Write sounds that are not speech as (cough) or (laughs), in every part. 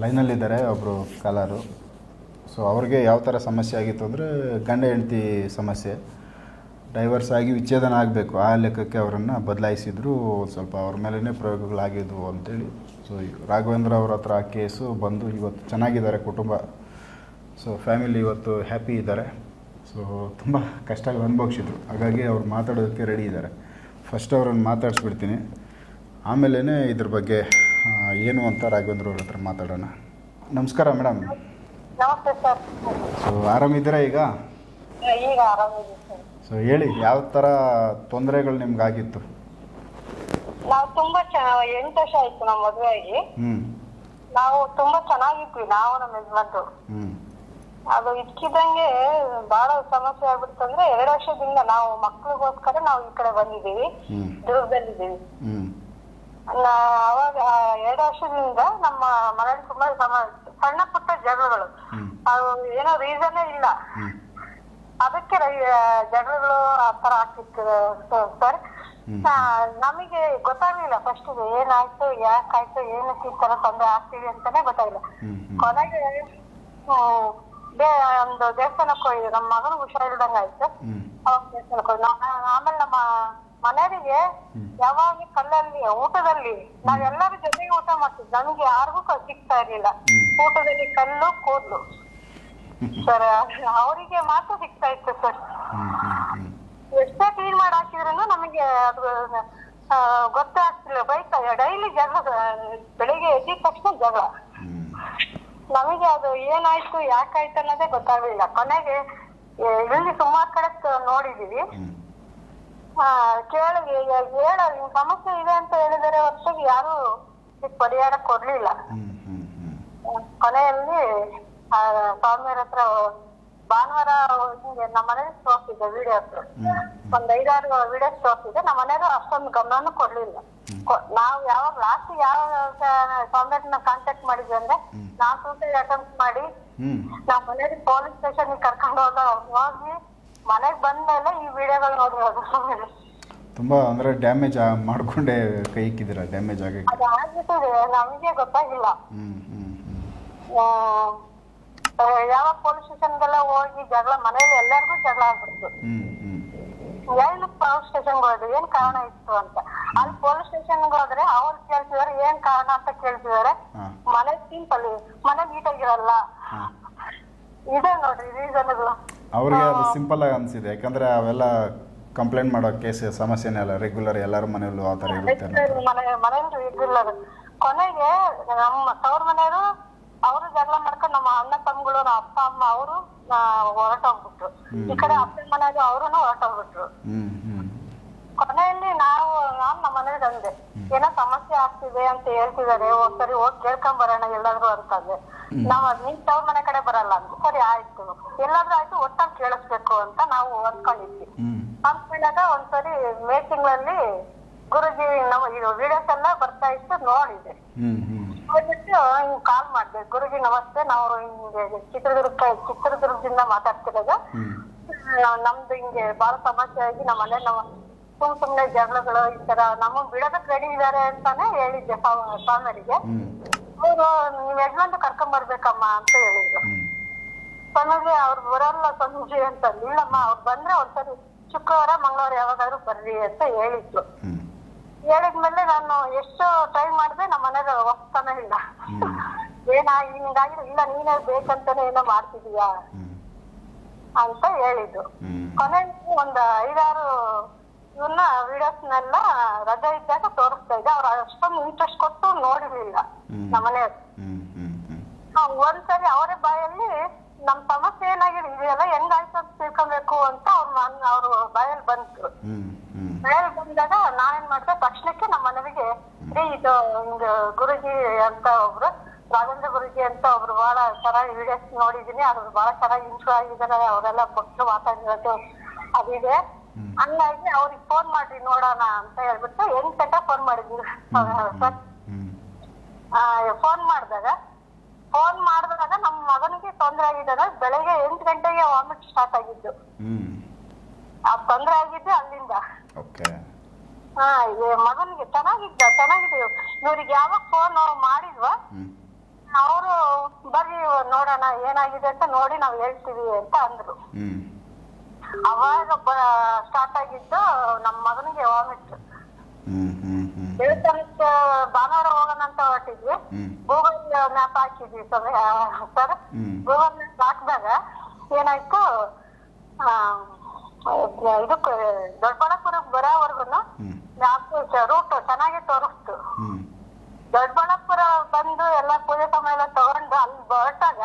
ಲೈನಲ್ಲಿದ್ದಾರೆ ಒಬ್ಬರು collar. So ಅವ್ರಿಗೆ ಯಾವ ಥರ ಸಮಸ್ಯೆ ಆಗಿತ್ತು ಅಂದರೆ ಗಂಡ ಹೆಂಡತಿ ಸಮಸ್ಯೆ. ಡೈವರ್ಸ್ ಆಗಿ ವಿಚ್ಛೇದನ ಆಗಬೇಕು. ಆ ಲೆಕ್ಕಕ್ಕೆ ಅವರನ್ನು ಬದಲಾಯಿಸಿದ್ರು, ಸ್ವಲ್ಪ ಅವ್ರ ಮೇಲೇ ಪ್ರಯೋಗಗಳಾಗಿದ್ವು ಅಂತೇಳಿ. ಸೊ ರಾಘವೇಂದ್ರ ಅವ್ರ ಹತ್ರ ಆ ಕೇಸು ಬಂದು ಇವತ್ತು ಚೆನ್ನಾಗಿದ್ದಾರೆ ಕುಟುಂಬ. ಸೊ ಫ್ಯಾಮಿಲಿ ಇವತ್ತು ಹ್ಯಾಪಿ ಇದ್ದಾರೆ. ಸೊ ತುಂಬ ಕಷ್ಟಗಳು ಅನುಭವಿಸಿದ್ರು. ಹಾಗಾಗಿ ಅವ್ರು ಮಾತಾಡೋದಕ್ಕೆ ರೆಡಿ ಇದ್ದಾರೆ. ಫಸ್ಟ್ ಅವ್ರನ್ನ ಮಾತಾಡಿಸ್ಬಿಡ್ತೀನಿ. ಆಮೇಲೆ ಇದ್ರ ಬಗ್ಗೆ ಏನು ಅಂತ ರಾಘವೇಂದ್ರ ಅವ್ರ ಹತ್ರ ಮಾತಾಡೋಣ. ನಮಸ್ಕಾರ ಮೇಡಮ್. ನಮಸ್ತೆ ಸರ್. ಸೊ ಆರಾಮಿದ್ದೀರಾ ಈಗ? ಈಗ ಆರಾಮಿದ್ದೀವಿ ಸರ್. ಸೊ ಹೇಳಿ ಯಾವ ಥರ ತೊಂದರೆಗಳು ನಿಮ್ಗಾಗಿತ್ತು? ನಾವು ತುಂಬಾ ಚೆನ್ನಾಗಿ ಎಂಟು ವರ್ಷ ಆಯ್ತು ನಮ್ಮ ಮದುವೆ ಆಗಿ ಹ್ಞೂ ನಾವು ತುಂಬಾ ಚೆನ್ನಾಗಿದ್ವಿ ನಾವು ನಮ್ಮ ಯಜಮಾನ್ರು. ಅದು ಇದ್ಕಿದಂಗೆ ಬಹಳ ಸಮಸ್ಯೆ ಆಗ್ಬಿಡ್ತಂದ್ರೆ ಎರಡು ವರ್ಷದಿಂದ ನಾವು ಮಕ್ಳಿಗೋಸ್ಕರ ನಾವು ಈ ಕಡೆ ಬಂದಿದ್ದೀವಿ ದುರ್ಗದಲ್ಲಿದ್ದೀವಿ ಅವಾಗ ಎರಡು ವರ್ಷದಿಂದ ನಮ್ಮ ಮನೆಯಲ್ಲಿ ತುಂಬಾ ಸಮ- ಸಣ್ಣ ಪುಟ್ಟ ಜಗಳಗಳು. ಅವು ಏನೋ ರೀಸನ್ನೇ ಇಲ್ಲ. ಅದಕ್ಕೆ ರೈ- ಜಗಳಗಳು ಆ ತರ ಆಗ್ತಿತ್ತು. ಸರ್. ಹ್ಮ್. ನಮಗೆ ಗೊತ್ತಾಗ್ಲಿಲ್ಲ ಫಸ್ಟ್ ಏನಾಯ್ತು ಯಾಕಾಯ್ತು ಏನಕ್ಕೆ ಈ ತರ ತೊಂದರೆ ಆಗ್ತಿದೆ ಅಂತಾನೆ ಗೊತ್ತಾಗಿಲ್ಲ ಹ್ಮ್, ಹ್ಮ್. ಕೊನೆಗೆ ಹ್ಮ್, ದೇ- ಒಂದು ದೇವಸ್ಥಾನಕ್ಕೆ ಹೋಗಿದ್ವಿ ನಮ್ಮ ಮಗನ ಹುಷಾರಿಲ್ದಂಗ ಆಯ್ತು ಅವಾಗ ದೇವಸ್ಥಾನಕ್ಕೆ ಹೋಗಿ ಆಮೇಲೆ ನಮ್ಮ ಮನೆಯವರಿಗೆ ಯಾವಾಗ ಕಲ್ಲಲ್ಲಿ ಊಟದಲ್ಲಿ ನಾವೆಲ್ಲರೂ ಜೊತೆಗೆ ಊಟ ಮಾಡ್ತಿದ್ವಿ ನಮ್ಗೆ ಯಾರಿಗೂ ಸಿಗ್ತಾ ಇರ್ಲಿಲ್ಲ. ಊಟದಲ್ಲಿ ಕಲ್ಲು ಕೂದ್ಲು. (laughs) ಸರ್ ಅವರಿಗೆ ಮಾತ್ರ ಸಿಗ್ತಾ ಇತ್ತು ಸರ್. ಎಷ್ಟೇ ಕ್ಲೀನ್ ಮಾಡಿ ಹಾಕಿದ್ರು ನಮಗೆ ಅದು ಗೊತ್ತೇ ಆಗ್ತಿಲ್ಲ. ಬೈತಾ ಡೈಲಿ ಜಗಳ ಬೆಳಿಗ್ಗೆ ಎದ್ದಿದ ತಕ್ಷಣ ಜಗಳ. ನಮಗೆ ಅದು ಏನಾಯ್ತು ಯಾಕಾಯ್ತು ಅನ್ನೋದೇ ಗೊತ್ತಾಗ್ಲಿಲ್ಲ. ಕೊನೆಗೆ ಇಲ್ಲಿ ಸುಮಾರು ಕಡೆ ನೋಡಿದೀವಿ. ಆ, ಕೇಳಿ ಹೇಳ ಸಮಸ್ಯೆ ಇದೆ ಅಂತ ಹೇಳಿದರೆ ಹೊರತಾಗಿ ಯಾರು ಇದಕ್ಕೆ ಪರಿಹಾರ ಕೊಡ್ಲಿಲ್ಲ. ಕೊನೆಯಲ್ಲಿ ಆ, ಸ್ವಾಮಿಯವ್ರ ಹತ್ರ ಭಾನುವಾರ ಹಿಂಗೆ ನಮ್ಮ ಮನೇಲಿ ತೋರಿಸಿದ್ದೆ ವಿಡಿಯೋಸ್ ಹತ್ರ ಒಂದ್ ಐದಾರು ವಿಡಿಯೋಸ್ ಇದೆ ನಮ್ಮ ಮನೆಯವರು ಅಷ್ಟೊಂದು ಗಮನನೂ ಕೊಡ್ಲಿಲ್ಲ. ನಾವು ಯಾವಾಗ ಲಾಸ್ಟ್ ಯಾವ ಸ್ವಾಮಿಯರ್ನ ಕಾಂಟ್ಯಾಕ್ಟ್ ಮಾಡಿದ್ವಿ ಅಂದ್ರೆ ನಾನ್ ಸೂಸೈಡ್ ಅಟೆಂಪ್ಟ್ ಮಾಡಿ ನಮ್ಮ ಮನೆಯವ್ರಿಗೆ ಪೊಲೀಸ್ ಸ್ಟೇಷನ್ ಕರ್ಕೊಂಡು ಹೋದ ಹೋಗಿ ಮನೆಗ್ ಬಂದ್ಮೇಲೆ ಈ ವಿಡಿಯೋಗಳು ನೋಡಿರೋದು ತುಂಬಾ ಅಂದ್ರೆ ಡ್ಯಾಮೇಜ್ ಮಾಡ್ಕೊಂಡೆ ಕೈ ಇಕ್ಕಿದಿರ ಡ್ಯಾಮೇಜ್ ಆಗಿ ಅದು ಆಗ್ಬಿಟ್ಟಿದೆ ನಮಗೆ ಗೊತ್ತಾಗಿಲ್ಲ. ಯಾವಾಗ ಪೊಲೀಸ್ ಸ್ಟೇಷನ್ಗೆಲ್ಲ ಹೋಗಿ ಜಗಳ ಮನೇಲಿ ಎಲ್ಲರಿಗೂ ಜಗಳ ಆಗ್ಬಿಡ್ತು. ಏನು ಪೊಲೀಸ್ ಸ್ಟೇಷನ್ ಹೋದ್ರು ಏನ್ ಕಾರಣ ಇತ್ತು ಅಂತ. ಅಲ್ಲಿ ಪೊಲೀಸ್ ಸ್ಟೇಷನ್ ಹೋದ್ರೆ ಅವ್ರು ಕೇಳ್ತಿದಾರೆ ಏನ್ ಕಾರಣ ಅಂತ ಕೇಳ್ತಿದಾರೆ ಮನೆ ಸಿಂಪಲ್ ಮನೆ ನೀಟಾಗಿರಲ್ಲ ಇದೆ ಇದೆ ನೋಡ್ರಿ ರೀಸನ್ಗಳು ಅವ್ರಿಗೆ ಅದು ಸಿಂಪಲ್ ಆಗಿ ಅನ್ಸಿದೆ. ಯಾಕಂದ್ರೆ ಅವೆಲ್ಲ ಕಂಪ್ಲೇಂಟ್ ಮಾಡೋ ಕೇಸ್ ಸಮಸ್ಯೆನೇ ಅಲ್ಲ ರೆಗ್ಯುಲರ್ ಎಲ್ಲರ ಮನೆಯಲ್ಲೂ ಆ ತರ ಇರುತ್ತೆ ಮನೆಯವರು ಇದ್ದಿಲ್ಲ ಕೊನೆಗೆ ನಮ್ಮ ತವ್ರ ಮನೆಯವರು ಅವರು ಜಗಳ ಮಾಡ್ಕೊಂಡು ನಮ್ಮ ಅಣ್ಣ ತಮ್ಮಗಳು ನಮ್ಮ ಅಪ್ಪ ಅಮ್ಮ ಅವರು ಹೊರಟೋಗ್ಬಿಟ್ರು. ಈ ಕಡೆ ಅಪ್ಪನ ಮನೆಯಾಗ ಅವರು ಹೊರಟೋಗ್ಬಿಟ್ರು. ಕೊನೆಯಲ್ಲಿ ನಾವು ನಾನ್ ನಮ್ಮ ಮನೆಗೆ ಅಂದೆ ಏನೋ ಸಮಸ್ಯೆ ಆಗ್ತಿದೆ ಅಂತ ಹೇಳ್ತಿದಾರೆ ಒಂದ್ಸರಿ ಹೋಗಿ ಕೇಳ್ಕೊಂಡ್ ಬರೋಣ ಎಲ್ಲಾದ್ರೂ ಅಂತಂದೆ ನಾವ್ ನಿನ್ ತವ್ರ ಮನೆ ಕಡೆ ಬರಲ್ಲ ಅಂತ ಸರಿ ಆಯ್ತು. ಎಲ್ಲಾದ್ರೂ ಆಯ್ತು ಒಟ್ಟಾಗಿ ಕೇಳಿಸ್ಬೇಕು ಅಂತ ನಾವು ಅಂದ್ಕೊಂಡಿದ್ವಿ ಅನ್ಕೊಂಡಾಗ ಅಂದ್ಕೊಂಡಾಗ ಒಂದ್ಸರಿ ಮೇ ತಿಂಗಳಲ್ಲಿ ಗುರುಜಿ ನಮ್ಮ ಇದು ವಿಡಿಯೋಸ್ ಎಲ್ಲ ಬರ್ತಾ ಇತ್ತು ನೋಡಿದೆ. ನೋಡ್ಬಿಟ್ಟು ಹಿಂಗ್ ಕಾಲ್ ಮಾಡಿದೆ. ಗುರುಜಿ ನಮಸ್ತೆ ನಾವು ಹಿಂಗೆ ಚಿತ್ರದುರ್ಗ ಚಿತ್ರದುರ್ಗದಿಂದ ಮಾತಾಡ್ತಿರೋದು. ನಾವ್ ನಮ್ದು ಹಿಂಗೆ ಬಹಳ ಸಮಸ್ಯೆ ಆಗಿ ನಮ್ಮ ಮನೆ ನಮ್ಮ ಸುಮ್ ಸುಮ್ನೆ ಜಗಳಗಳು ಈ ತರ ನಮಗ್ ಬಿಡೋದಕ್ ರೆಡಿ ಇದಾರೆ ಅಂತಾನೆ ಹೇಳಿದ್ದೆ ಸ್ವಾ- ಅವರು ನೀವ್ ಯಜಮಾನ್ರು ಕರ್ಕೊಂಡ್ ಬರ್ಬೇಕಮ್ಮ ಅಂತ ಹೇಳಿದ್ರು. ಸ್ವಾಮಿಜಿ ಅವ್ರು ಬರಲ್ಲ ಸ್ವಾಮೀಜಿ ಅಂತ ಇಲ್ಲಮ್ಮ ಅವ್ರು ಬಂದ್ರೆ ಒಂದ್ಸರಿ ಶುಕ್ರವಾರ ಮಂಗಳವಾರ ಯಾವಾಗಾದ್ರು ಬರ್ರಿ ಅಂತ ಹೇಳಿದ್ರು. ಹೇಳಿದ್ಮೇಲೆ ನಾನು ಎಷ್ಟು ಟ್ರೈ ಮಾಡಿದೆ ನಮ್ಮ ಮನೇಲಿ ಒಪ್ತಾನೆ ಇಲ್ಲ. ಏನಾ ಹಿಂಗಾಗಿದೆ ಇಲ್ಲ ನೀನೇ ಬೇಕಂತಾನೆ ಏನೋ ಮಾಡ್ತಿದೀಯಾ? ಅಂತ ಹೇಳಿದ್ರು. ಕೊನೆ ಒಂದ್ ಐದಾರು ಇವನ್ನ ವಿಡಿಯೋಸ್ನೆಲ್ಲ ರಜೆ ಇದ್ದಾಗ ತೋರಿಸ್ತಾ ಇದ್ದೆ ಅವ್ರು ಅಷ್ಟೊಂದು ಇಂಟ್ರೆಸ್ಟ್ ಕೊಟ್ಟು ನೋಡಿರ್ಲಿಲ್ಲ ಹ್ಮ್. ನಮ್ಮನೆಯವ್ರು ಹಾ ಒಂದ್ ಸರಿ ಆ, ಒಂದ್ಸರಿ ಅವರೇ ಬಾಯಲ್ಲಿ ನಮ್ ಸಮಸ್ಯೆ ಏನಾಗಿದೆ ಇದೆಯಲ್ಲ ಹೆಂಗಾಯ್ತು ಅಂತ ತಿಳ್ಕೊಬೇಕು ಅಂತ ಅವ್ರ ಅವ್ರ ಬಾಯಲ್ಲಿ ಬಂತು ಬಾಯಲ್ ಬಂದಾಗ ಬಾಯಲ್ಲಿ ಬಂದಾಗ ನಾನೇನ್ ಮಾಡ್ದೆ ತಕ್ಷಣಕ್ಕೆ ನಮ್ಮ ಮನವಿಗೆ ರೀ ಇದು ಹಿಂಗ ಗುರುಜಿ ಅಂತ ಒಬ್ರು ರಾಜೇಂದ್ರ ಗುರುಜಿ ಅಂತ ಒಬ್ರು ಬಹಳ ಚೆನ್ನಾಗಿ ವಿಡಿಯೋಸ್ ನೋಡಿದೀನಿ. ಅದ್ರ ಬಹಳ ಚೆನ್ನಾಗಿ ಇಂಪ್ರೂವ್ ಆಗಿದ್ದಾರೆ ಅವರೆಲ್ಲ ಭಕ್ತರು ಮಾತಾಡಿರೋದು. ಅದಿದೆ. ಹಂಗಾಗಿ ಅವ್ರಿಗೆ ಫೋನ್ ಮಾಡ್ರಿ ನೋಡೋಣ ಅಂತ ಹೇಳ್ಬಿಟ್ಟು ಎಂಟ್ ಗಂಟೆ ಫೋನ್ ಮಾಡಿದ್ವಿ. ಆ ಫೋನ್ ಮಾಡಿದಾಗ ಫೋನ್ ಮಾಡಿದಾಗ ನಮ್ ಮಗನಿಗೆ ತೊಂದ್ರೆ ಆಗಿದೆ ಬೆಳಗ್ಗೆ ಎಂಟ್ ಗಂಟೆಗೆ ವಾಮಿಟ್ ಸ್ಟಾರ್ಟ್ ಆಗಿದ್ದು. ಆ ತೊಂದ್ರೆ ಆಗಿದ್ದು ಅಲ್ಲಿಂದ. ಹಾ ಮಗನಿಗೆ ಚೆನ್ನಾಗಿದ್ದ ಚೆನ್ನಾಗಿದೆ. ಇವ್ರಿಗೆ ಯಾವಾಗ ಫೋನ್ ಮಾಡಿದ್ವಾ ಅವರು ಬರ್ರಿ ನೋಡೋಣ ಏನಾಗಿದೆ ಅಂತ ನೋಡಿ ನಾವ್ ಹೇಳ್ತೀವಿ ಅಂತ ಅಂದ್ರು. ಅವಾಗ ಸ್ಟಾರ್ಟ್ ಆಗಿದ್ದು ನಮ್ ಮಗನಿಗೆ ವಾಮಿಟ್ ದೇವಸ್ಥಾನಕ್ಕೆ ಭಾನುವಾರ ಹೋಗೋಣ ಅಂತ ಹೊರಟಿದ್ವಿ. ಗೂಗಲ್ ಮ್ಯಾಪ್ ಹಾಕಿದ್ವಿ ಸರ್ ಹ್ಮ್. ಗೂಗಲ್ ಮ್ಯಾಪ್ ಹಾಕಿದಾಗ ಏನಾಯ್ತು? ಆ, ಇದಕ್ಕೆ ದೊಡ್ಡಬಳ್ಳಾಪುರಕ್ಕೆ ಬರೋವರೆಗೂ ರೂಟ್ ಚೆನ್ನಾಗಿ ತೋರಿಸ್ತು. ದೊಡ್ಡಬಳ್ಳಾಪುರ ಬಂದು ಎಲ್ಲ ಪೂಜೆ ಸಮಯ ಎಲ್ಲ ತಗೊಂಡು ಅಲ್ಲಿ ಹೊರಟಾಗ.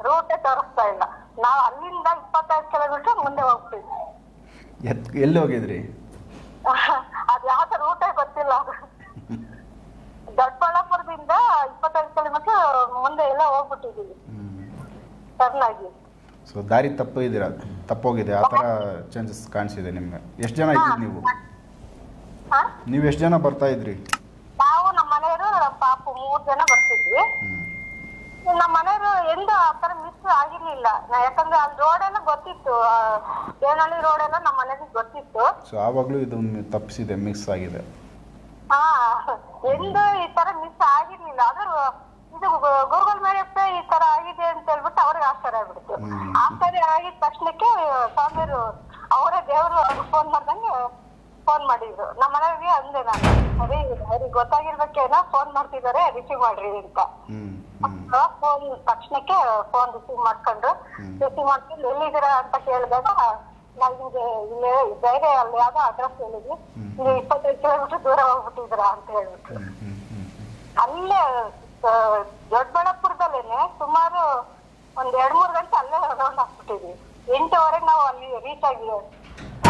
ರೂಟೇ ತೋರಿಸ್ತಾ ಇಲ್ಲ. ನಾವ್ ಅಲ್ಲಿಂದ ಇಪ್ಪತ್ತೈದು ಕಿಲೋಮೀಟರ್ ಮುಂದೆ ಎತ್ ಎಲ್ಲಿ ಹೋಗಿದ್ರಿ? ಅದ್ ಯಾವ್ದು ರೂಟೇ ಗೊತ್ತಿಲ್ಲ. ದೊಡ್ಡಬಳ್ಳಾಪುರದಿಂದ ಇಪ್ಪತ್ತೈದು ಕಿಲೋಮೀಟರ್ ಮುಂದೆ ಎಲ್ಲ ಹೋಗ್ಬಿಟ್ಟಿದೀವಿ. ಟರ್ನ್ ಆಗಿ ಸೊ ದಾರಿ ತಪ್ಪು ಇದ್ದೀರಾ ತಪ್ಪೋಗಿದೆ. ಆ ಥರ ಚೇಂಜಸ್ ಕಾಣಿಸಿದೆ ನಿಮ್ಗೆ. ಎಷ್ಟು ಜನ ಇದ್ದೀರಿ ನೀವು? ಹಾ? ನೀವು ಎಷ್ಟು ಜನ ಬರ್ತಾ ಇದ್ರಿ? ನಾವು ನಮ್ಮ ಮನೆಯವರು ನಮ್ಮ ಪಾಪು ಮೂರು ಜನ ಬರ್ತಿದ್ವಿ. ನಮ್ಮ ಮನೆಯವರು ಎಂದೂ ಆ ತರ ಮಿಸ್ ಆಗಿರ್ಲಿಲ್ಲ. ನಾ- ಯಾಕಂದ್ರೆ ಅಲ್ಲಿ ರೋಡ್ ಎಲ್ಲ ಗೊತ್ತಿತ್ತು ದೇವನಹಳ್ಳಿ ರೋಡ್ ಎಲ್ಲ ನಮ್ಮ ಮನೆಗೆ ಗೊತ್ತಿತ್ತು. ಸೊ ಆವಾಗ್ಲೂ ಇದು ತಪ್ಪಿಸಿದೆ ಮಿಕ್ಸ್ ಆಗಿದೆ. ಹಾ ಎಂದು ಈ ತರ ಮಿಸ್ ಆಗಿರ್ಲಿಲ್ಲ. ಆದ್ರೂ ಇದು ಗೂಗಲ್ ಮ್ಯಾಪ್ ಈ ತರ ಆಗಿದೆ ಅಂತ ಹೇಳ್ಬಿಟ್ಟು ಅವ್ರಿಗೆ ಆಶ್ಚರ್ಯ ಆಗ್ಬಿಡ್ತು. ಆ ಆಶ್ಚರ್ಯ ಆಗಿದ ತಕ್ಷಣಕ್ಕೆ ಸ್ವಾಮಿಯರು ಅವರೇ ದೇವರು ಫೋನ್ ಮಾಡ್ದಂಗೆ ಫೋನ್ ಮಾಡಿದ್ರು. ನಮ್ಮ ಮನೆಯವ್ರಿಗೆ ಅಂದೆ ನಾನು ಅದೇ ಅವ್ರಿಗೆ ಗೊತ್ತಾಗಿರ್ಬೇಕೇನೋ ಫೋನ್ ಮಾಡ್ತಿದ್ದಾರೆ ರಿಸೀವ್ ಮಾಡ್ರಿ ಅಂತ. ಫೋನ್ ತಕ್ಷಣಕ್ಕೆ ಫೋನ್ ರಿಸೀವ್ ಮಾಡ್ಕೊಂಡ್ರು. ರಿಸೀವ್ ಮಾಡ್ಕೊಂಡು ಎಲ್ಲಿದ್ದೀರಾ ಅಂತ ಕೇಳಿದಾಗ ನಾವ್ ನಿಮ್ಗೆ ಇಲ್ಲೇ ಬೇರೆ ಅಲ್ಲಿ ಯಾವ್ದೋ ಅಡ್ರೆಸ್ ಹೇಳಿದ್ವಿ. ನೀವು ಇಪ್ಪತ್ತೈದು ಕಿಲೋಮೀಟರ್ ದೂರ ಹೋಗ್ಬಿಟ್ಟಿದ್ದೀರಾ ಅಂತ ಹೇಳ್ಬಿಟ್ಟು ಅಲ್ಲೇ ದೊಡ್ಡಬಳ್ಳಾಪುರದಲ್ಲೇನೆ ಸುಮಾರು ಒಂದ್ ಎರಡ್ ಮೂರ್ ಗಂಟೆ ಅಲ್ಲೇ ರೌಂಡ್ ಹಾಕ್ಬಿಟ್ಟಿದ್ವಿ ಎಂಟುವರೆಗೆ ನಾವು ಅಲ್ಲಿ ರೀಚ್ ಆಗಿ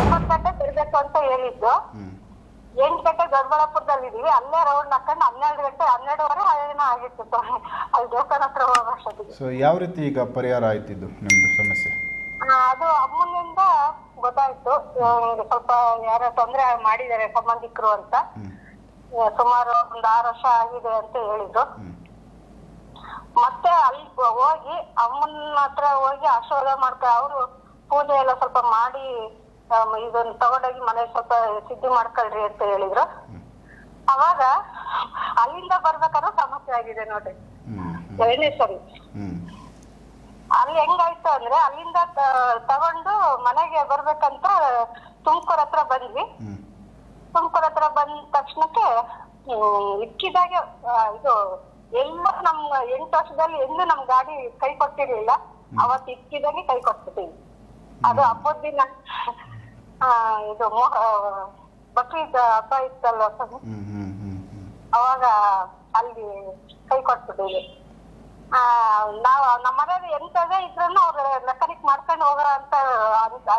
ಒಂಬತ್ತು ಗಂಟೆ ಬರ್ಬೇಕು ಅಂತ ಹೇಳಿದ್ದು. ಎಂಟು ಗಂಟೆ ದೊಡ್ಡಬಳ್ಳಾಪುರದಲ್ಲಿ ಇದೀವಿ ಅಲ್ಲೇ ರೌಂಡ್ ಹಾಕೊಂಡು ಹನ್ನೆರಡು ಗಂಟೆ ಹನ್ನೆರಡುವರೆ ಏನೋ ಆಗಿತ್ತು. ಸ್ವಾಮಿ. ಅಲ್ಲಿ ದೇವಸ್ಥಾನ ಹತ್ರ ಹೋಗೋಷ್ಟೊತ್ತಿಗೆ ಸೊ ಯಾವ ರೀತಿ ಈಗ ಪರಿಹಾರ ಆಯ್ತಿದ್ದು ನಿಮ್ದು ಸಮಸ್ಯೆ? ಆ, ಅದು ಅಮ್ಮನಿಂದ ಗೊತ್ತಾಯ್ತು. ಆ, ಸ್ವಲ್ಪ ಯಾರೋ ತೊಂದ್ರೆ ಮಾಡಿದ್ದಾರೆ ಸಂಬಂಧಿಕರು ಅಂತ. ಆ, ಸುಮಾರು ಒಂದ್ ಆರು ವರ್ಷ ಆಗಿದೆ ಅಂತ ಹೇಳಿದ್ರು. ಮತ್ತೆ ಅಲ್ಲಿ ಹೋಗಿ ಅಮ್ಮನ ಹತ್ರ ಹೋಗಿ ಆಶೀರ್ವಾದ ಮಾಡ್ಕ ಅವರು ಪೂಜೆ ಎಲ್ಲ ಸ್ವಲ್ಪ ಮಾಡಿ ಇದನ್ನ ತಗೊಂಡೋಗಿ ಮನೆ ಸ್ವಲ್ಪ ಸಿದ್ಧಿ ಮಾಡ್ಕೊಳ್ರಿ ಅಂತ ಹೇಳಿದ್ರು. ಅವಾಗ ಅಲ್ಲಿಂದ ಬರ್ಬೇಕಾದ್ರೂ ಸಮಸ್ಯೆ ಆಗಿದೆ ನೋಡ್ರಿ ಎರಡನೇ ಸರಿ ಅಲ್ಲಿ ಹೆಂಗಾಯ್ತು ಅಂದ್ರೆ ಅಲ್ಲಿಂದ ತಗೊಂಡು ಮನೆಗೆ ಬರ್ಬೇಕಂತ ತುಮಕೂರ್ ಹತ್ರ ಬಂದ್ವಿ. ತುಮ್ಕೂರ್ ಹತ್ರ ಬಂದ ತಕ್ಷಣಕ್ಕೆ ಹ್ಮ್, ಇಕ್ಕಿದಾಗೆ ಇದು ಎಲ್ಲ ನಮ್ ಎಂಟು ವರ್ಷದಲ್ಲಿ ಎಂದು ನಮ್ ಗಾಡಿ ಕೈ ಕೊಟ್ಟಿರ್ಲಿಲ್ಲ. ಅವತ್ತು ಇಕ್ಕಿದಾಗೆ ಕೈ ಕೊಟ್ಬಿಟ್ಟಿವಿ ಅದು ಹಬ್ಬದ ದಿನ ಇದು ಬಕ್ರೀದ್ ಹಬ್ಬ ಇತ್ತಲ್ಲ ಸ್ವಾಮಿ. ಅವಾಗ ಅಲ್ಲಿ ಕೈ ಕೊಟ್ಬಿಟ್ಟಿದೆ ಆ ನಾವ್ ನಮ್ಮ ಮನೆಯವ್ರು ಎಂತದೇ ಇದ್ರೂ ಅವ್ರು ಮೆಕಾನಿಕ್ ಮಾಡ್ಕೊಂಡು ಹೋಗೋ ಅಂತ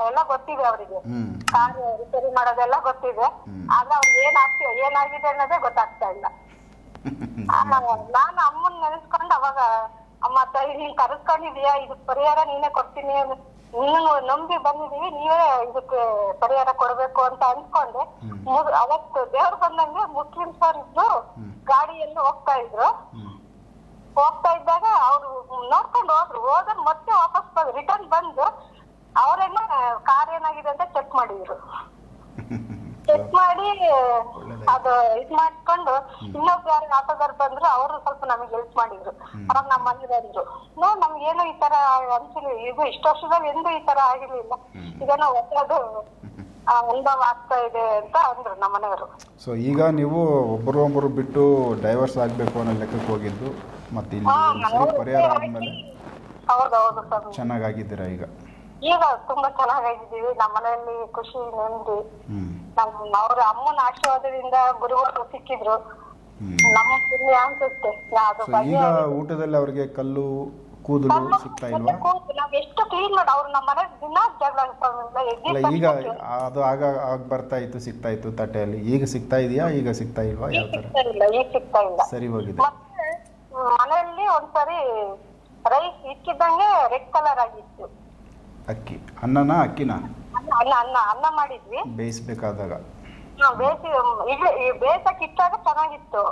ಎಲ್ಲ ಗೊತ್ತಿದೆ ಅವರಿಗೆ. ಕಾರ್ ರಿಪೇರಿ ಮಾಡೋದೆಲ್ಲ ಗೊತ್ತಿದೆ. ಆದ್ರೆ ಅವ್ರಿಗೆ ಏನಾಗ್ತಿ ಏನಾಗಿದೆ ಅನ್ನೋದೇ ಗೊತ್ತಾಗ್ತಾ ಇಲ್ಲ. ನಾನು ಅಮ್ಮನ್ ನೆನೆಸ್ಕೊಂಡು ಅವಾಗ ಅಮ್ಮ ತಾಯಿ ನೀನ್ ಕರೆಸ್ಕೊಂಡಿದೀಯಾ? ಇದಕ್ ಪರಿಹಾರ ನೀನೇ ಕೊಡ್ತೀನಿ. ನೀನು ನಂಬಿ ಬಂದಿದೀವಿ ನೀವೇ ಇದಕ್ಕೆ ಪರಿಹಾರ ಕೊಡ್ಬೇಕು ಅಂತ ಅನ್ಕೊಂಡೆ ಅವತ್ತು ದೇವ್ರು ಬಂದಂಗೆ ಮುಸ್ಲಿಮ್ಸ್ ಅವ್ರು ಇದ್ರು. ಗಾಡಿಯಲ್ಲಿ ಹೋಗ್ತಾ ಇದ್ರು. ಹೋಗ್ತಾ ಇದ್ದಾಗ ಅವ್ರು ನೋಡ್ಕೊಂಡು ಹೋದ್ರು. ಹೋದ್ರೆ ಮತ್ತೆ ವಾಪಸ್ ಬಂದು ರಿಟರ್ನ್ ಬಂದು ಅವರೇನ ಕಾರ್ ಏನಾಗಿದೆ ಅಂತ ಚೆಕ್ ಮಾಡಿದ್ರು. ಚೆಕ್ ಮಾಡಿ ಅದು ಇದ್ ಮಾಡ್ಕೊಂಡು ಇನ್ನೊಬ್ರು ಯಾರು ಆಟೋದವ್ರು ಬಂದ್ರು ಅವರು ಸ್ವಲ್ಪ ನಮಗೆ ಹೆಲ್ಪ್ ಮಾಡಿದ್ರು. ಅವಾಗ ನಮ್ಮ ಮನೆ ಬಂದ್ರು. ನೋ ನಮ್ಗೇನು ಈ ತರ ಅನ್ಸಿಲ್ಲ. ಇದು ಇಷ್ಟು ವರ್ಷದಲ್ಲಿ ಎಂದೂ ಈ ತರ ಆಗಿರ್ಲಿಲ್ಲ. ಇದೇನೋ ಹೊಸದು ಅನುಭವ ಆಗ್ತಾ ಇದೆ ಅಂತ ಅಂದ್ರು ನಮ್ಮ ಮನೆಯವರು. ಸೊ ಈಗ ನೀವು ಒಬ್ಬರು ಒಬ್ಬರು ಬಿಟ್ಟು ಡೈವರ್ಸ್ ಆಗ್ಬೇಕು ಅನ್ನೋ ಲೆಕ್ಕಕ್ಕೆ ಹೋಗಿದ್ದು ಮತ್ತೆ ಇಲ್ಲಿ ಪರಿಹಾರ ಆದ್ಮೇಲೆ ಹೌದೌದು ಸ್ವಾಮಿ. ಚೆನ್ನಾಗಾಗಿದ್ದೀರಾ ಈಗ? ಈಗ ತುಂಬಾ ಚೆನ್ನಾಗಿದ್ದೀವಿ ನಮ್ಮ ಮನೆಯಲ್ಲಿ ಖುಷಿ ನೆಮ್ಮದಿ. ನಮ್ಮ ಅವ್ರ ಅಮ್ಮನ ಆಶೀರ್ವಾದದಿಂದ ಗುರುಗಳು ಸಿಕ್ಕಿದ್ರು. ನಮ್ಮ ಪುಣ್ಯ ಅನ್ಸುತ್ತೆ. ಅದು ಈಗ ಊಟದಲ್ಲಿ ಅವ್ರಿಗೆ ಕಲ್ಲು ಕೂದಲು ಸಿಗ್ತಾ ಇಲ್ವಾ? ನಾವ್ ಎಷ್ಟು ಕ್ಲೀನ್ ಮಾಡಿ ಅವ್ರು ನಮ್ಮ ಮನೆ ದಿನ ಜಗಳ ಈಗ ಅದು ಆಗ ಆಗ ಬರ್ತಾ ಇತ್ತು ಸಿಗ್ತಾ ಇತ್ತು ತಟ್ಟೆಯಲ್ಲಿ. ಈಗ ಸಿಗ್ತಾ ಇದೆಯಾ? ಈಗ ಸಿಗ್ತಾ ಇಲ್ವಾ? ಯಾವ ತರ? ಸರಿ ಹೋಗಿದೆ. ಮನೆಯಲ್ಲಿ ಒಂದ್ಸರಿ ರೈಸ್ ಇಕ್ಕಿದ್ದಂಗೆ ರೆಡ್ ಕಲರ್ ಆಗಿತ್ತು. ಅಕ್ಕಿ. ಅನ್ನನ ಅಕ್ಕಿನ? ಅನ್ನ ಅನ್ನ ಅನ್ನ ಮಾಡಿದ್ವಿ. ಬೇಯಿಸ್ಬೇಕಾದಾಗ. ಹಾ, ಬೇಯಿಸಿ ಈಗ ಈ ಇಟ್ಟಾಗ ಚೆನ್ನಾಗಿತ್ತು.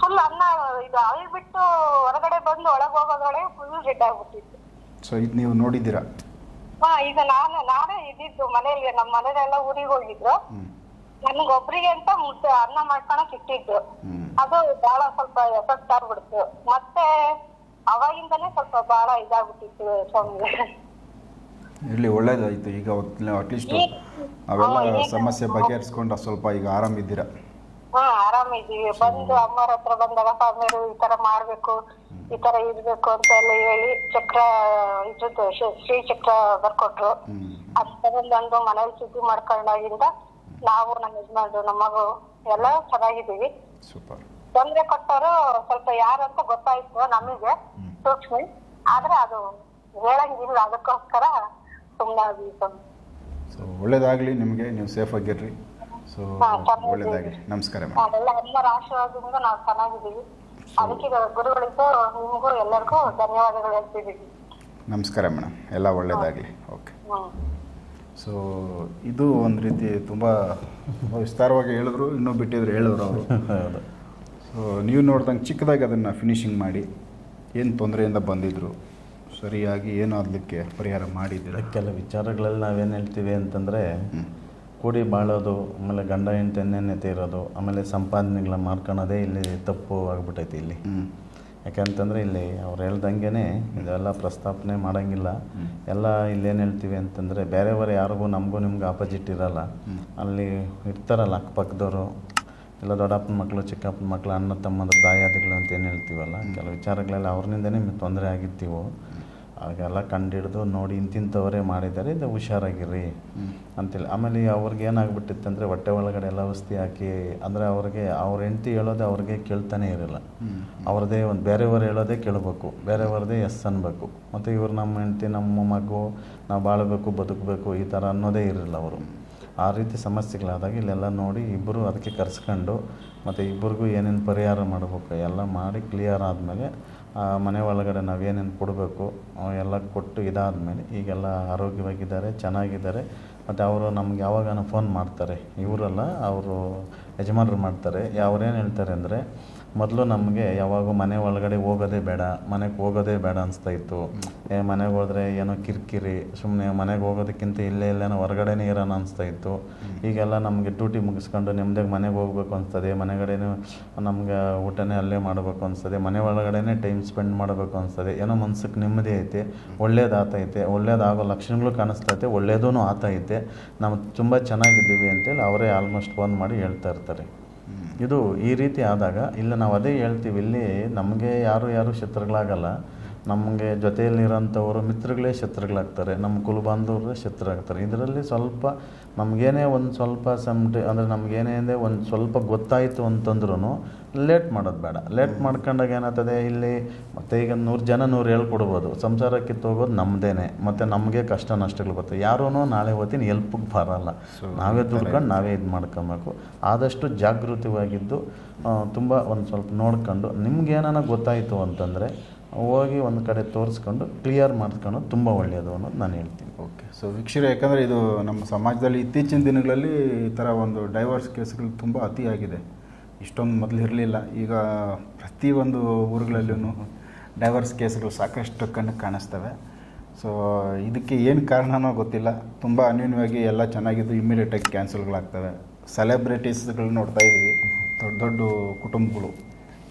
ಫುಲ್ ಅನ್ನ ಇದು ಅಳ್ಬಿಟ್ಟು ಹೊರಗಡೆ ಬಂದು ಒಳಗ್ ಹೋಗೋದ್ರೊಳಗೆ ಫುಲ್ ರೆಡ್ ಆಗ್ಬಿಟ್ಟಿತ್ತು. ಸೊ ಇದು ನೀವು ನೋಡಿದ್ದೀರಾ? ಹಾ ಈಗ ನಾನು ನಾನೇ ಇದ್ದಿದ್ದು ಮನೆಯಲ್ಲಿ ನಮ್ಮ ಮನೆಯಲ್ಲ ಊರಿಗೆ ಹೋಗಿದ್ರು. ನನಗೆ ನನಗೊಬ್ರಿಗೆ ಅಂತ ಮುದ್ದೆ ಅನ್ನ ಮಾಡ್ಕೊಳಕ್ ಇಟ್ಟಿದ್ದು. ಅದು ಬಹಳ ಸ್ವಲ್ಪ ಎಫೆಕ್ಟ್ ಆಗ್ಬಿಡ್ತು. ಮತ್ತೆ ಅವಾಗಿಂದನೇ ಸ್ವಲ್ಪ ಬಹಳ ಇದಾಗ್ಬಿಟ್ಟಿತ್ತು ಸ್ವಾಮಿ. ಇರಲಿ ಒಳ್ಳೇದಾಯಿತು. ಈಗ ಅಟ್ಲೀಸ್ಟ್ ಅವೆಲ್ಲ ಸಮಸ್ಯೆ ಬಗೆಹರಿಸ್ಕೊಂಡು ಸ್ವಲ್ಪ ಈಗ ಆರಾಮಿದ್ದೀರಾ ಹಾ ಆರಾಮಿದ್ದೀವಿ ಬಂದು ಅಮ್ಮರ ಹತ್ರ ಬಂದಾಗ ಸ್ವಾಮಿಯರು ಈ ತರ ಮಾಡ್ಬೇಕು ಈ ತರ ಇರ್ಬೇಕು ಅಂತ ಎಲ್ಲ ಹೇಳಿ ಚಕ್ರ ಇದ್ರದ್ದು ಶ್ರೀ- ಚಕ್ರ ಬರ್ಕೊಟ್ರು. ಹ್ಞೂ ಒಂದು ಮನೇಲಿ ಶುದ್ಧಿ ಮಾಡ್ಕೊಂಡಾಗಿಂದ ನಾವು ನಮ್ಮ ಯಜಮಾನ್ರು ನಮ್ಮ ಮಗು ಎಲ್ಲ ಚೆನ್ನಾಗಿದ್ದೀವಿ. ತೊಂದ್ರೆ ಕೊಟ್ಟವರು ಸ್ವಲ್ಪ ಯಾರಂತ ಗೊತ್ತಾಯ್ತು ನಮಗೆ ಸೂಕ್ಷ್ಮ. ಆದ್ರೆ ಅದು ಹೇಳಂಗಿಲ್ಲ. ಅದಕ್ಕೋಸ್ಕರ ಸೊ ಒಳ್ಳೇದಾಗಲಿ ನಿಮಗೆ ನೀವು ಸೇಫ್ ಆಗಿರ್ರಿ. ಸೊ ಒಳ್ಳೇದಾಗ್ಲಿ. ನಮಸ್ಕಾರ ಮೇಡಮ್. ಅದೆಲ್ಲ ಅಮ್ಮರ ಆಶೀರ್ವಾದದಿಂದ ನಾವು ಚೆನ್ನಾಗಿದ್ದೀವಿ. ಅದಕ್ಕೆ ಈಗ ಗುರುಗಳಿಗೂ ನಿಮಗೂ ಎಲ್ಲರಿಗೂ ಧನ್ಯವಾದಗಳು ಹೇಳ್ತಿದ್ದೀವಿ ನಮಸ್ಕಾರ ಮೇಡಮ್. ಎಲ್ಲ ಒಳ್ಳೇದಾಗಲಿ. ಓಕೆ ಸೊ ಇದು ಒಂದು ರೀತಿ ತುಂಬ ತುಂಬ ವಿಸ್ತಾರವಾಗಿ ಹೇಳಿದ್ರು ಇನ್ನೂ ಬಿಟ್ಟಿದ್ರು ಹೇಳಿದ್ರು ಅವರು. ಸೊ ನೀವು ನೋಡ್ದಂಗೆ ಚಿಕ್ಕದಾಗಿ ಅದನ್ನು ಫಿನಿಶಿಂಗ್ ಮಾಡಿ ಏನು ತೊಂದರೆಯಿಂದ ಬಂದಿದ್ರು ಸರಿಯಾಗಿ ಏನು ಅದಕ್ಕೆ ಪರಿಹಾರ ಮಾಡಿದ್ದೀರಾ? ಕೆಲವು ವಿಚಾರಗಳಲ್ಲಿ ನಾವೇನು ಹೇಳ್ತೀವಿ ಅಂತಂದರೆ ಕೂಡಿ ಬಾಳೋದು ಆಮೇಲೆ ಗಂಡ ಹೆಂಡತಿ ಅನ್ಯೋನ್ಯತೆ ಇರೋದು ಆಮೇಲೆ ಸಂಪಾದನೆಗಳ ಮಾಡ್ಕೊಳೋದೇ ಇಲ್ಲಿ ತಪ್ಪು ಆಗ್ಬಿಟ್ಟೈತಿ ಇಲ್ಲಿ. ಯಾಕೆಂತಂದರೆ ಯಾಕಂತಂದರೆ ಇಲ್ಲಿ ಅವ್ರು ಹೇಳ್ದಂಗೆ ಇದೆಲ್ಲ ಪ್ರಸ್ತಾಪನೆ ಮಾಡೋಂಗಿಲ್ಲ. ಎಲ್ಲ ಇಲ್ಲೇನು ಹೇಳ್ತೀವಿ ಅಂತಂದರೆ ಬೇರೆಯವರು ಯಾರಿಗೂ ನಮಗೂ ನಿಮ್ಗೆ ಆಪೋಸಿಟ್ ಇರಲ್ಲ. ಅಲ್ಲಿ ಇರ್ತಾರಲ್ಲ ಅಕ್ಕಪಕ್ಕದವರು ಇಲ್ಲ ದೊಡ್ಡಪ್ಪನ ಮಕ್ಕಳು ಚಿಕ್ಕಪ್ಪನ ಮಕ್ಕಳು ಅಣ್ಣ ತಮ್ಮಂದ್ರ ದಾಯಾದಿಗಳು ಅಂತ ಏನು ಹೇಳ್ತೀವಲ್ಲ ಕೆಲವು ವಿಚಾರಗಳೆಲ್ಲ ಅವ್ರನಿಂದನೇ ತೊಂದರೆ ಆಗಿರ್ತೀವೋ ಆಗೆಲ್ಲ ಕಂಡಿಡಿದು ನೋಡಿ ಇಂತಿಂಥವರೇ ಮಾಡಿದ್ದಾರೆ ಇದು ಹುಷಾರಾಗಿರ್ರಿ ಅಂತೇಳಿ ಆಮೇಲೆ ಅವ್ರಿಗೆ ಏನಾಗ್ಬಿಟ್ಟಿತ್ತು ಅಂದರೆ ಹೊಟ್ಟೆ ಒಳಗಡೆ ಎಲ್ಲ ಔಷಧಿ ಹಾಕಿ ಅಂದರೆ ಅವ್ರಿಗೆ ಅವ್ರ ಹೆಂಡ್ತಿ ಹೇಳೋದು ಅವ್ರಿಗೆ ಕೇಳ್ತಾನೆ ಇರಲ್ಲ. ಅವ್ರದ್ದೇ ಒಂದು ಬೇರೆಯವ್ರು ಹೇಳೋದೇ ಕೇಳಬೇಕು ಬೇರೆಯವ್ರದ್ದೇ ಎಸ್ ಅನ್ಬೇಕು. ಮತ್ತು ಇವ್ರು ನಮ್ಮ ಹೆಂಡತಿ ನಮ್ಮ ಮಗು ನಾವು ಬಾಳಬೇಕು ಬದುಕಬೇಕು ಈ ಥರ ಅನ್ನೋದೇ ಇರಲಿಲ್ಲ ಅವರು. ಆ ರೀತಿ ಸಮಸ್ಯೆಗಳಾದಾಗ ಇಲ್ಲೆಲ್ಲ ನೋಡಿ ಇಬ್ಬರು ಅದಕ್ಕೆ ಕರೆಸ್ಕೊಂಡು ಮತ್ತು ಇಬ್ಬರಿಗೂ ಏನೇನು ಪರಿಹಾರ ಮಾಡಬೇಕು ಎಲ್ಲ ಮಾಡಿ ಕ್ಲಿಯರ್ ಆದಮೇಲೆ ಆ, ಮನೆ ಒಳಗಡೆ ನಾವು ಏನೇನು ಕೊಡಬೇಕು ಎಲ್ಲ ಕೊಟ್ಟು ಇದಾದಮೇಲೆ ಈಗೆಲ್ಲ ಆರೋಗ್ಯವಾಗಿದ್ದಾರೆ, ಚೆನ್ನಾಗಿದ್ದಾರೆ. ಮತ್ತು ಅವರು ನಮ್ಗೆ ಯಾವಾಗಾನ ಫೋನ್ ಮಾಡ್ತಾರೆ. ಇವರಲ್ಲ, ಅವರು ಯಜಮಾನರು ಮಾಡ್ತಾರೆ. ಅವ್ರೇನು ಹೇಳ್ತಾರೆ ಅಂದರೆ ಮೊದಲು ನಮಗೆ ಯಾವಾಗೂ ಮನೆ ಒಳಗಡೆ ಹೋಗೋದೇ ಬೇಡ, ಮನೆಗೆ ಹೋಗೋದೇ ಬೇಡ ಅನಿಸ್ತಾ ಇತ್ತು. ಏ, ಮನೆಗೆ ಹೋದ್ರೆ ಏನೋ ಕಿರಿಕಿರಿ ಸುಮ್ಮನೆ ಮನೆಗೆ ಹೋಗೋದಕ್ಕಿಂತ ಇಲ್ಲೇ ಇಲ್ಲೇನೋ ಹೊರಗಡೆನೇ ಇರೋಣ ಅನಿಸ್ತಾ ಇತ್ತು. ಈಗೆಲ್ಲ ನಮಗೆ ಡ್ಯೂಟಿ ಮುಗಿಸ್ಕೊಂಡು ನೆಮ್ಮದಿಯಾಗಿ ಮನೆಗೆ ಹೋಗ್ಬೇಕು ಅನಿಸ್ತದೆ ಮನೆಗಡೆನೂ ನಮ್ಗೆ ಊಟನೇ ಅಲ್ಲೇ ಮಾಡಬೇಕು ಅನಿಸ್ತದೆ, ಮನೆ ಒಳಗಡೆನೇ ಟೈಮ್ ಸ್ಪೆಂಡ್ ಮಾಡಬೇಕು ಅನಿಸ್ತದೆ. ಏನೋ ಮನ್ಸಿಗೆ ನೆಮ್ಮದಿ ಐತೆ ಒಳ್ಳೇದಾತೈತೆ ಒಳ್ಳೇದಾಗೋ ಲಕ್ಷಣಗಳು ಕಾಣಿಸ್ತೈತೆ ಒಳ್ಳೇದೂ ಆತೈತೆ ನಾವು ತುಂಬ ಚೆನ್ನಾಗಿದ್ದೀವಿ ಅಂತೇಳಿ ಅವರೇ ಆಲ್ಮೋಸ್ಟ್ ಫೋನ್ ಮಾಡಿ ಹೇಳ್ತಾ ಇರ್ತಾರೆ. ಇದು ಈ ರೀತಿ ಆದಾಗ, ಇಲ್ಲ ನಾವು ಅದೇ ಹೇಳ್ತೀವಿ, ಇಲ್ಲಿ ನಮಗೆ ಯಾರು ಯಾರು ಶತ್ರುಗಳಾಗಲ್ಲ. ನಮಗೆ ಜೊತೆಯಲ್ಲಿರೋಂಥವರು ಮಿತ್ರಗಳೇ ಶತ್ರುಗಳಾಗ್ತಾರೆ ನಮ್ಮ ಕುಲಬಾಂಧವರೇ ಆಗ್ತಾರೆ ಇದರಲ್ಲಿ ಸ್ವಲ್ಪ ನಮಗೇನೇ ಒಂದು ಸ್ವಲ್ಪ ಸಮ್ ಅಂದರೆ ನಮಗೇನೇ ಅಂದರೆ ಒಂದು ಸ್ವಲ್ಪ ಗೊತ್ತಾಯಿತು ಅಂತಂದ್ರೂ ಲೇಟ್ ಮಾಡೋದು ಬೇಡ. ಲೇಟ್ ಮಾಡ್ಕೊಂಡಾಗ ಏನಾಗ್ತದೆ? ಇಲ್ಲಿ ಮತ್ತು ಈಗ ನೂರು ಜನ ನೂರು ಹೇಳ್ಕೊಡ್ಬೋದು. ಸಂಸಾರ ಕಿತ್ತೋಗೋದು ನಮ್ಮದೇನೆ ಮತ್ತು ನಮಗೆ ಕಷ್ಟ ನಷ್ಟಗಳು ಬರ್ತವೆ ಯಾರೂ ನಾಳೆ ಹೊತ್ತಿನ ಎಲ್ಪಿಗೆ ಬರಲ್ಲ. ನಾವೇ ದುಡ್ಕೊಂಡು ನಾವೇ ಇದು ಮಾಡ್ಕೊಬೇಕು. ಆದಷ್ಟು ಜಾಗೃತವಾಗಿದ್ದು ತುಂಬ ಒಂದು ಸ್ವಲ್ಪ ನೋಡ್ಕೊಂಡು ನಿಮ್ಗೇನಾನ ಗೊತ್ತಾಯಿತು ಅಂತಂದರೆ ಹೋಗಿ ಒಂದು ಕಡೆ ತೋರಿಸ್ಕೊಂಡು ಕ್ಲಿಯರ್ ಮಾಡ್ಕೊಂಡು ತುಂಬ ಒಳ್ಳೆಯದು ಅನ್ನೋದು ನಾನು ಹೇಳ್ತೀನಿ. ಓಕೆ. ಸೊ ವೀಕ್ಷರ ಯಾಕಂದರೆ ಇದು ನಮ್ಮ ಸಮಾಜದಲ್ಲಿ ಇತ್ತೀಚಿನ ದಿನಗಳಲ್ಲಿ ಈ ಥರ ಒಂದು ಡೈವರ್ಸ್ ಕೇಸ್ಗಳು ತುಂಬ ಅತಿಯಾಗಿದೆ ಇಷ್ಟೊಂದು ಮೊದಲು ಇರಲಿಲ್ಲ. ಈಗ ಪ್ರತಿಯೊಂದು ಊರುಗಳಲ್ಲೂ ಡೈವರ್ಸ್ ಕೇಸ್ಗಳು ಸಾಕಷ್ಟು ಕಣ್ಣು ಕಾಣಿಸ್ತವೆ. ಸೊ ಇದಕ್ಕೆ ಏನು ಕಾರಣನೋ ಗೊತ್ತಿಲ್ಲ. ತುಂಬ ಅನ್ಯೂನ್ಯವಾಗಿ ಎಲ್ಲ ಚೆನ್ನಾಗಿದ್ದು ಇಮ್ಮಿಡಿಯೇಟಾಗಿ ಕ್ಯಾನ್ಸಲ್ಗಳಾಗ್ತವೆ ಸೆಲೆಬ್ರಿಟೀಸ್ಗಳು ನೋಡ್ತಾ ಇದ್ದೀವಿ. ದೊಡ್ಡ ದೊಡ್ಡ ಕುಟುಂಬಗಳು.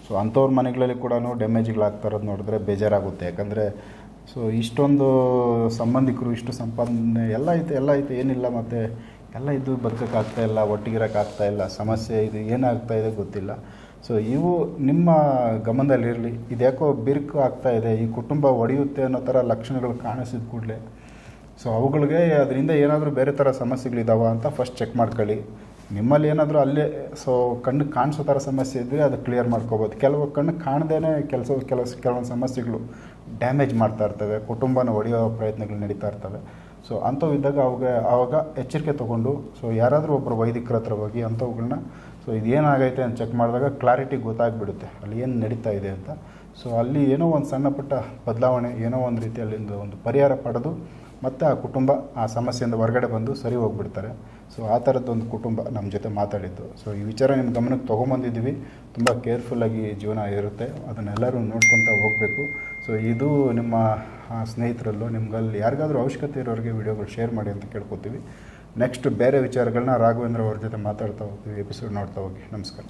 ಸೊ ಅಂಥವ್ರ ಮನೆಗಳಲ್ಲಿ ಕೂಡ ಡ್ಯಾಮೇಜ್ಗಳಾಗ್ತಾ ಇರೋದು ನೋಡಿದ್ರೆ ಬೇಜಾರಾಗುತ್ತೆ. ಯಾಕಂದರೆ ಸೊ ಇಷ್ಟೊಂದು ಸಂಬಂಧಿಕರು, ಇಷ್ಟು ಸಂಪಾದನೆ, ಎಲ್ಲ ಐತೆ ಎಲ್ಲ ಐತೆ, ಏನಿಲ್ಲ ಮತ್ತು ಎಲ್ಲ ಇದ್ದು ಬದುಕೋಕ್ಕಾಗ್ತಾ ಇಲ್ಲ, ಒಟ್ಟಿಗಿರೋಕ್ಕಾಗ್ತಾ ಇಲ್ಲ, ಸಮಸ್ಯೆ ಇದು ಏನಾಗ್ತಾ ಇದೆ ಗೊತ್ತಿಲ್ಲ. ಸೊ ಇವು ನಿಮ್ಮ ಗಮನದಲ್ಲಿರಲಿ. ಇದ್ಯಾಕೋ ಬಿರುಕು ಆಗ್ತಾ ಇದೆ, ಈ ಕುಟುಂಬ ಒಡೆಯುತ್ತೆ ಅನ್ನೋ ಥರ ಲಕ್ಷಣಗಳು ಕಾಣಿಸಿದ ಕೂಡಲೇ. ಸೊ ಅವುಗಳಿಗೆ ಅದರಿಂದ ಏನಾದರೂ ಬೇರೆ ಥರ ಸಮಸ್ಯೆಗಳಿದ್ದಾವೆ ಅಂತ ಫಸ್ಟ್ ಚೆಕ್ ಮಾಡ್ಕೊಳ್ಳಿ. ನಿಮ್ಮಲ್ಲಿ ಏನಾದರೂ ಅಲ್ಲೇ ಸೊ ಕಣ್ಣು ಕಾಣಿಸೋ ಥರ ಸಮಸ್ಯೆ ಇದ್ದರೆ ಅದು ಕ್ಲಿಯರ್ ಮಾಡ್ಕೋಬೋದು. ಕೆಲವು ಕಣ್ಣು ಕಾಣದೇನೆ ಕೆಲಸ, ಕೆಲವು, ಕೆಲವೊಂದು ಸಮಸ್ಯೆಗಳು ಡ್ಯಾಮೇಜ್ ಮಾಡ್ತಾ ಇರ್ತವೆ, ಕುಟುಂಬನ ಒಡೆಯೋ ಪ್ರಯತ್ನಗಳು ನಡೀತಾ ಇರ್ತವೆ. ಸೊ ಅಂಥವು ಇದ್ದಾಗ ಅವಾಗ, ಆವಾಗ ಎಚ್ಚರಿಕೆ ತೊಗೊಂಡು ಸೊ ಯಾರಾದರೂ ಒಬ್ಬರು ವೈದಿಕರ ಹತ್ರ ಹೋಗಿ ಅಂಥವುಗಳನ್ನ ಸೊ ಇದೇನಾಗೈತೆ ಅಂತ ಚೆಕ್ ಮಾಡಿದಾಗ ಕ್ಲಾರಿಟಿ ಗೊತ್ತಾಗ್ಬಿಡುತ್ತೆ, ಅಲ್ಲಿ ಏನು ನಡೀತಾ ಇದೆ ಅಂತ. ಸೊ ಅಲ್ಲಿ ಏನೋ ಒಂದು ಸಣ್ಣ ಪುಟ್ಟ ಬದಲಾವಣೆ, ಏನೋ ಒಂದು ರೀತಿಯಲ್ಲಿ ಒಂದು ಪರಿಹಾರ ಪಡೆದು ಮತ್ತು ಆ ಕುಟುಂಬ ಆ ಸಮಸ್ಯೆಯಿಂದ ಹೊರಗಡೆ ಬಂದು ಸರಿ ಹೋಗ್ಬಿಡ್ತಾರೆ. ಸೊ ಆ ಥರದ್ದೊಂದು ಕುಟುಂಬ ನಮ್ಮ ಜೊತೆ ಮಾತಾಡಿದ್ದು. ಸೊ ಈ ವಿಚಾರ ನಿಮ್ಮ ಗಮನಕ್ಕೆ ತೊಗೊಂಬಂದಿದ್ದೀವಿ. ತುಂಬ ಕೇರ್ಫುಲ್ಲಾಗಿ ಜೀವನ ಇರುತ್ತೆ. ಅದನ್ನೆಲ್ಲರೂ ನೋಡ್ಕೊತಾ ಹೋಗಬೇಕು. ಸೊ ಇದು ನಿಮ್ಮ ಸ್ನೇಹಿತರಲ್ಲೂ, ನಿಮ್ಗಲ್ಲಿ ಯಾರಿಗಾದರೂ ಅವಶ್ಯಕತೆ ಇರೋರಿಗೆ ವಿಡಿಯೋಗಳು ಶೇರ್ ಮಾಡಿ ಅಂತ ಕೇಳ್ಕೊತೀವಿ. ನೆಕ್ಸ್ಟ್ ಬೇರೆ ವಿಚಾರಗಳನ್ನ ರಾಘವೇಂದ್ರ ಅವ್ರ ಜೊತೆ ಮಾತಾಡ್ತಾ ಹೋಗ್ತೀವಿ. ಎಪಿಸೋಡ್ ನೋಡ್ತಾ ಹೋಗಿ. ನಮಸ್ಕಾರ.